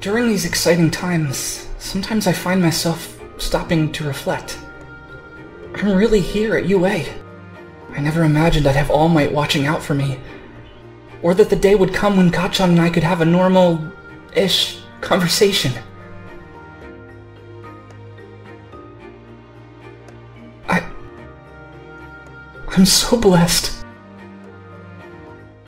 During these exciting times, sometimes I find myself stopping to reflect. I'm really here at UA. I never imagined I'd have All Might watching out for me. Or that the day would come when Kacchan and I could have a normal-ish conversation. I... I'm so blessed.